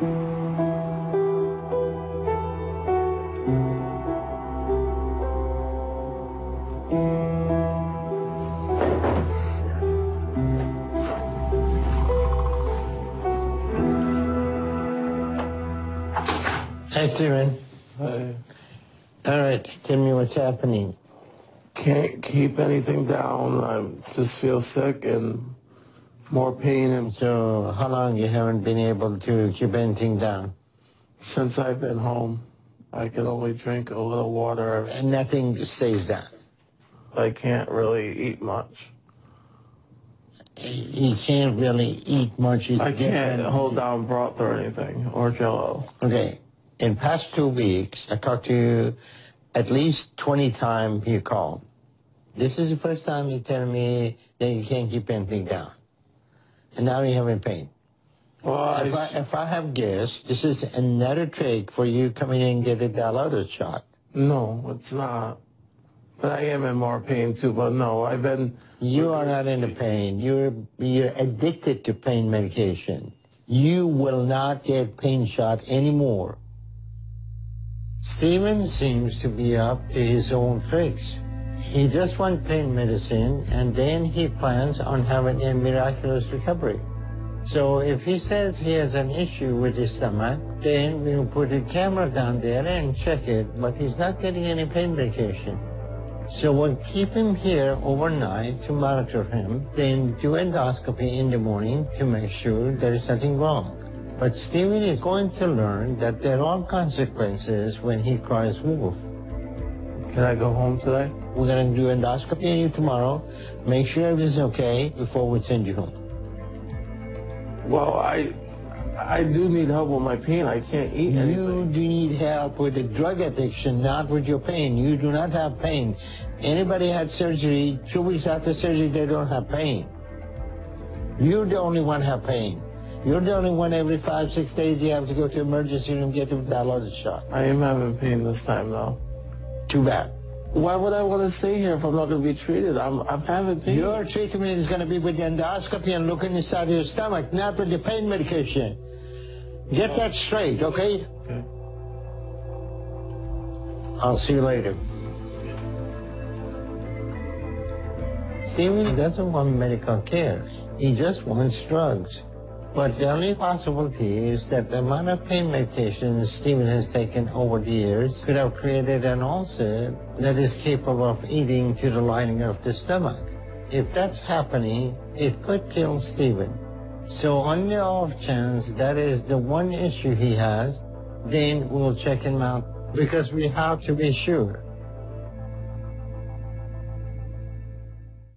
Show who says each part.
Speaker 1: Hi,
Speaker 2: Kieran. Hi.
Speaker 1: All right, tell me what's happening.
Speaker 2: Can't keep anything down. I just feel sick and more pain and
Speaker 1: So how long you haven't been able to keep anything down?
Speaker 2: since I've been home. I can only drink a little water.
Speaker 1: And nothing stays down.
Speaker 2: I can't really eat much.
Speaker 1: You can't really eat much. It's
Speaker 2: I can't hold down broth or anything or jello.
Speaker 1: Okay. In past two weeks, I talked to you at least 20 times you called. This is the first time you tell me that you can't keep anything down. And now you're having pain.
Speaker 2: Well,
Speaker 1: If I, if I have guessed, this is another trick for you coming in and get a Dilaudid shot.
Speaker 2: no, it's not. But I am in more pain too. But no, I've been.
Speaker 1: You are not in the pain. You're, you're addicted to pain medication. You will not get pain shot anymore. Steven seems to be up to his own tricks. He just wants pain medicine and then he plans on having a miraculous recovery. So if he says he has an issue with his stomach, then we'll put a camera down there and check it, but he's not getting any pain medication. So we'll keep him here overnight to monitor him, then do endoscopy in the morning to make sure there is nothing wrong. But Steven is going to learn that there are consequences when he cries wolf.
Speaker 2: Can I go home today?
Speaker 1: We're going to do endoscopy on you tomorrow, make sure everything's okay before we send you home.
Speaker 2: Well, I, I do need help with my pain. I can't eat
Speaker 1: You do need help with the drug addiction, not with your pain. You do not have pain. Anybody had surgery, two weeks after surgery, they don't have pain. You're the only one have pain. You're the only one every five, six days you have to go to emergency room get the Dilaudid shot.
Speaker 2: I am having pain this time though.
Speaker 1: Too bad.
Speaker 2: Why would I want to stay here if I'm not going to be treated? I'm, I'm having pain.
Speaker 1: Your treatment is going to be with the endoscopy and looking inside your stomach, not with the pain medication. Get that straight, okay?
Speaker 2: Okay.
Speaker 1: I'll see you later. Steven doesn't want medical care. He just wants drugs. But the only possibility is that the amount of pain medication Steven has taken over the years could have created an ulcer that is capable of eating to the lining of the stomach. If that's happening, it could kill Steven. So on the off chance that is the one issue he has, then we'll check him out because we have to be sure.